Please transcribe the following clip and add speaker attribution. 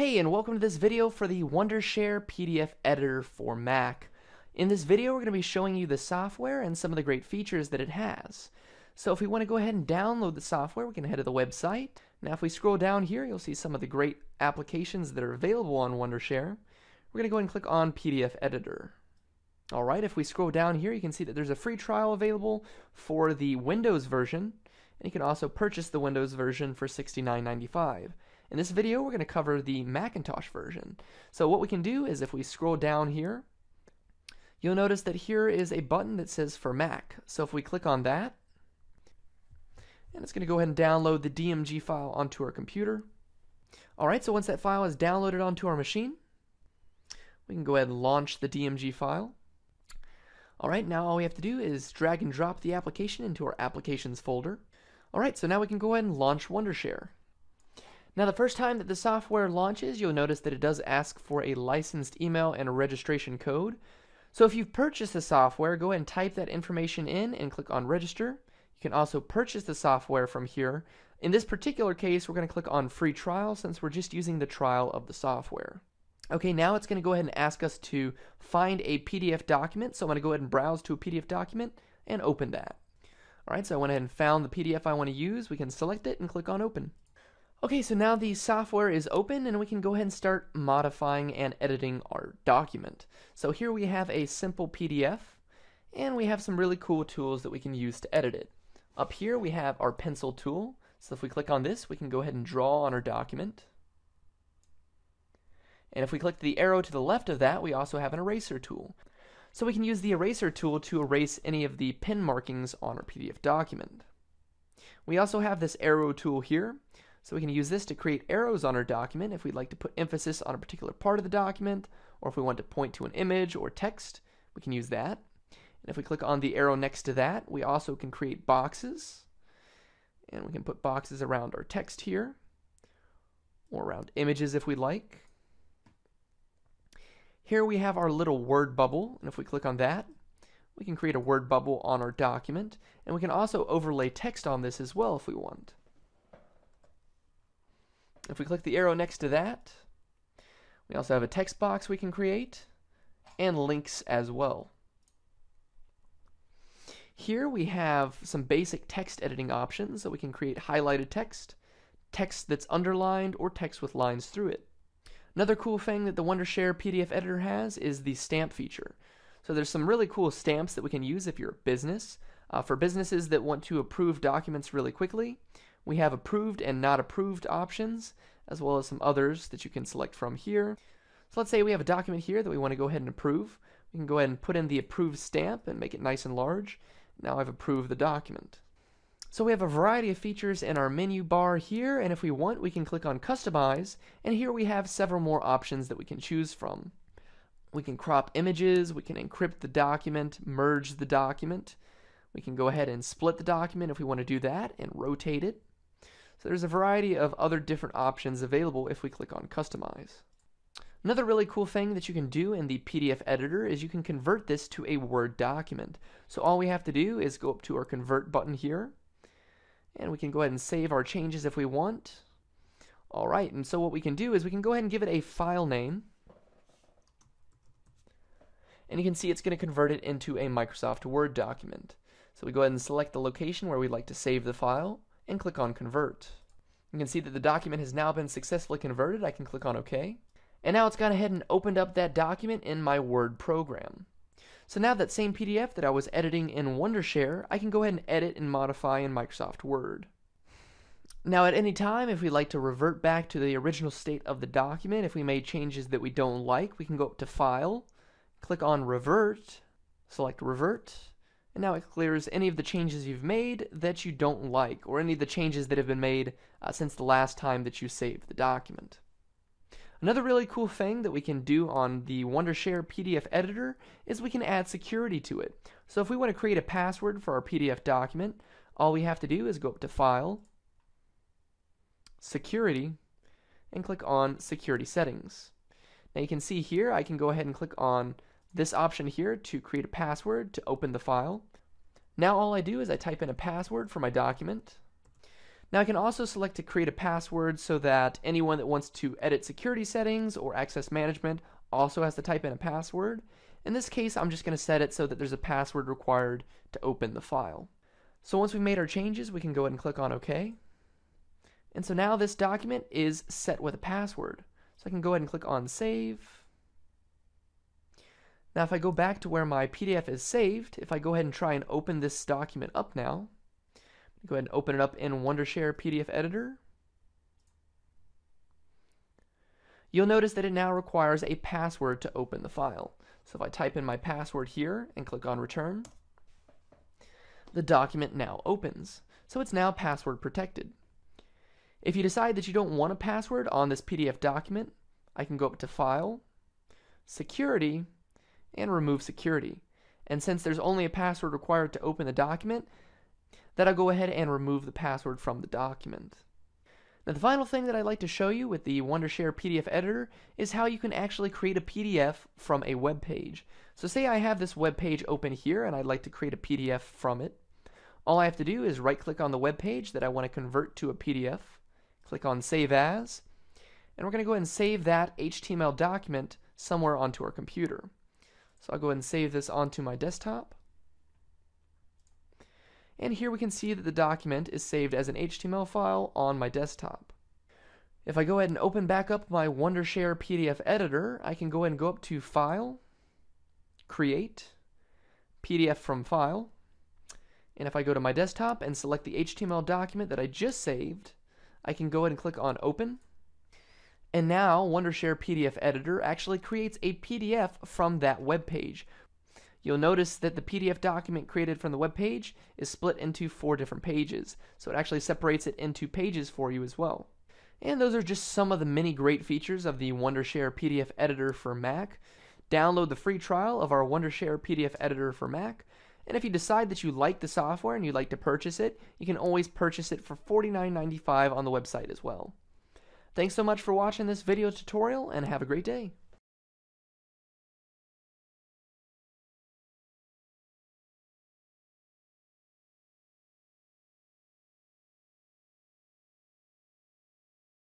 Speaker 1: Hey, and welcome to this video for the Wondershare PDF editor for Mac. In this video, we're going to be showing you the software and some of the great features that it has. So if we want to go ahead and download the software, we can head to the website. Now if we scroll down here, you'll see some of the great applications that are available on Wondershare. We're going to go ahead and click on PDF Editor. Alright, if we scroll down here, you can see that there's a free trial available for the Windows version, and you can also purchase the Windows version for $69.95. In this video, we're going to cover the Macintosh version. So what we can do is if we scroll down here, you'll notice that here is a button that says for Mac. So if we click on that, and it's going to go ahead and download the DMG file onto our computer. Alright, so once that file is downloaded onto our machine, we can go ahead and launch the DMG file. Alright, now all we have to do is drag and drop the application into our Applications folder. Alright, so now we can go ahead and launch Wondershare. Now the first time that the software launches, you'll notice that it does ask for a licensed email and a registration code. So if you've purchased the software, go ahead and type that information in and click on register. You can also purchase the software from here. In this particular case, we're going to click on free trial since we're just using the trial of the software. Okay, now it's going to go ahead and ask us to find a PDF document. So I'm going to go ahead and browse to a PDF document and open that. All right, so I went ahead and found the PDF I want to use. We can select it and click on open. Okay, so now the software is open and we can go ahead and start modifying and editing our document. So here we have a simple PDF and we have some really cool tools that we can use to edit it. Up here we have our pencil tool. So if we click on this, we can go ahead and draw on our document. And if we click the arrow to the left of that, we also have an eraser tool. So we can use the eraser tool to erase any of the pen markings on our PDF document. We also have this arrow tool here. So we can use this to create arrows on our document if we'd like to put emphasis on a particular part of the document, or if we want to point to an image or text, we can use that. And if we click on the arrow next to that, we also can create boxes. And we can put boxes around our text here, or around images if we'd like. Here we have our little word bubble, and if we click on that, we can create a word bubble on our document, and we can also overlay text on this as well if we want. If we click the arrow next to that, we also have a text box we can create and links as well. Here we have some basic text editing options so we can create highlighted text, text that's underlined, or text with lines through it. Another cool thing that the Wondershare PDF editor has is the stamp feature. So there's some really cool stamps that we can use if you're a business. Uh, for businesses that want to approve documents really quickly, we have approved and not approved options, as well as some others that you can select from here. So let's say we have a document here that we want to go ahead and approve. We can go ahead and put in the approved stamp and make it nice and large. Now I've approved the document. So we have a variety of features in our menu bar here, and if we want, we can click on Customize, and here we have several more options that we can choose from. We can crop images, we can encrypt the document, merge the document. We can go ahead and split the document if we want to do that, and rotate it. So there's a variety of other different options available if we click on Customize. Another really cool thing that you can do in the PDF editor is you can convert this to a Word document. So all we have to do is go up to our Convert button here, and we can go ahead and save our changes if we want. Alright, and so what we can do is we can go ahead and give it a file name, and you can see it's going to convert it into a Microsoft Word document. So we go ahead and select the location where we'd like to save the file, and click on Convert. You can see that the document has now been successfully converted. I can click on OK. And now it's gone ahead and opened up that document in my Word program. So now that same PDF that I was editing in Wondershare, I can go ahead and edit and modify in Microsoft Word. Now at any time, if we'd like to revert back to the original state of the document, if we made changes that we don't like, we can go up to File, click on Revert, select Revert, and now it clears any of the changes you've made that you don't like, or any of the changes that have been made uh, since the last time that you saved the document. Another really cool thing that we can do on the Wondershare PDF editor is we can add security to it. So if we want to create a password for our PDF document, all we have to do is go up to File, Security, and click on Security Settings. Now you can see here I can go ahead and click on this option here to create a password to open the file. Now all I do is I type in a password for my document. Now I can also select to create a password so that anyone that wants to edit security settings or access management also has to type in a password. In this case, I'm just going to set it so that there's a password required to open the file. So once we've made our changes, we can go ahead and click on OK. And so now this document is set with a password. So I can go ahead and click on Save. Now if I go back to where my PDF is saved, if I go ahead and try and open this document up now, go ahead and open it up in Wondershare PDF Editor. You'll notice that it now requires a password to open the file. So if I type in my password here and click on Return, the document now opens. So it's now password protected. If you decide that you don't want a password on this PDF document, I can go up to File, Security, and Remove Security. And since there's only a password required to open the document, that I'll go ahead and remove the password from the document. Now the final thing that I'd like to show you with the Wondershare PDF editor is how you can actually create a PDF from a web page. So say I have this web page open here and I'd like to create a PDF from it. All I have to do is right click on the web page that I want to convert to a PDF, click on Save As, and we're going to go ahead and save that HTML document somewhere onto our computer. So I'll go ahead and save this onto my desktop. And here we can see that the document is saved as an HTML file on my desktop. If I go ahead and open back up my Wondershare PDF editor, I can go ahead and go up to File, Create, PDF from File, and if I go to my desktop and select the HTML document that I just saved, I can go ahead and click on Open. And now Wondershare PDF Editor actually creates a PDF from that web page, You'll notice that the PDF document created from the web page is split into four different pages, so it actually separates it into pages for you as well. And those are just some of the many great features of the Wondershare PDF editor for Mac. Download the free trial of our Wondershare PDF editor for Mac. And if you decide that you like the software and you'd like to purchase it, you can always purchase it for $49.95 on the website as well. Thanks so much for watching this video tutorial and have a great day.